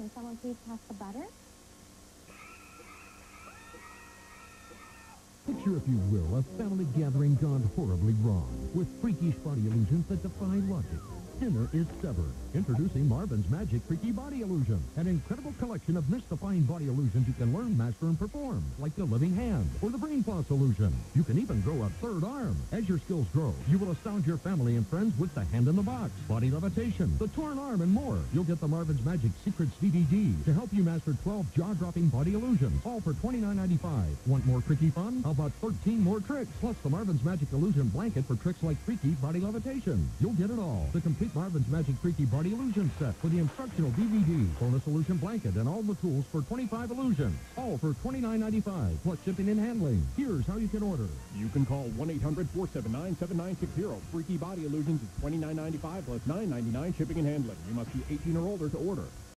Can someone please pass the butter? Picture, if you will, a family gathering gone horribly wrong, with freakish body illusions that defy logic. Dinner is severed. Introducing Marvin's Magic Freaky Body Illusion, an incredible collection of mystifying body illusions you can learn, master, and perform, like the living hand or the brain floss illusion. You can even grow a third arm. As your skills grow, you will astound your family and friends with the hand in the box, body levitation, the torn arm, and more. You'll get the Marvin's Magic Secrets DVD to help you master 12 jaw-dropping body illusions, all for $29.95. Want more tricky fun? How about 13 more tricks? Plus the Marvin's Magic Illusion blanket for tricks like freaky body levitation. You'll get it all. The complete Marvin's Magic Freaky Body Illusion Set with the instructional DVD, bonus illusion blanket, and all the tools for 25 illusions. All for $29.95, plus shipping and handling. Here's how you can order. You can call 1-800-479-7960. Freaky Body Illusions is $29.95 plus $9.99 shipping and handling. You must be 18 or older to order.